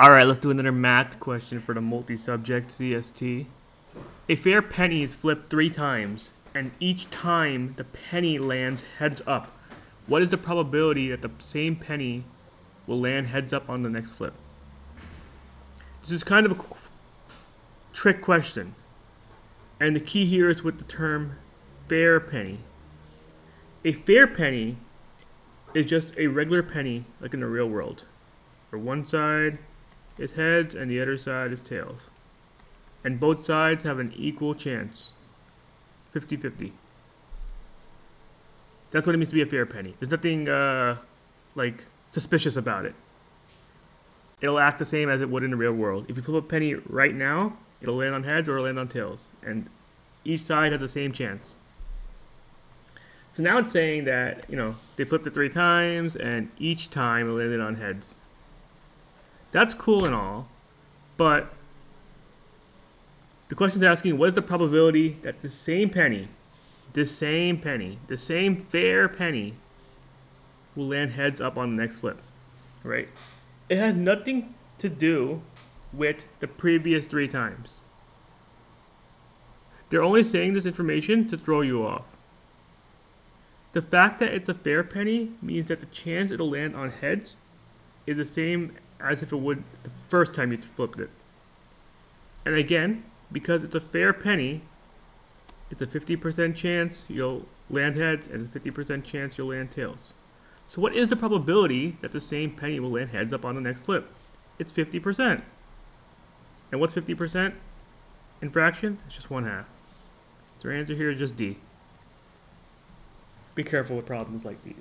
All right, let's do another math question for the multi-subject CST. A fair penny is flipped three times, and each time the penny lands heads up. What is the probability that the same penny will land heads up on the next flip? This is kind of a trick question, and the key here is with the term fair penny. A fair penny is just a regular penny, like in the real world, For one side is heads and the other side is tails. And both sides have an equal chance 50 50. That's what it means to be a fair penny. There's nothing uh, like suspicious about it. It'll act the same as it would in the real world. If you flip a penny right now, it'll land on heads or it'll land on tails. And each side has the same chance. So now it's saying that, you know, they flipped it three times and each time it landed on heads. That's cool and all, but the question is asking what is the probability that the same penny, the same penny, the same fair penny will land heads up on the next flip, right? It has nothing to do with the previous three times. They're only saying this information to throw you off. The fact that it's a fair penny means that the chance it'll land on heads is the same as if it would the first time you flipped it. And again, because it's a fair penny, it's a 50% chance you'll land heads and a 50% chance you'll land tails. So what is the probability that the same penny will land heads up on the next flip? It's 50%. And what's 50% in fraction? It's just one half. So our answer here is just D. Be careful with problems like these.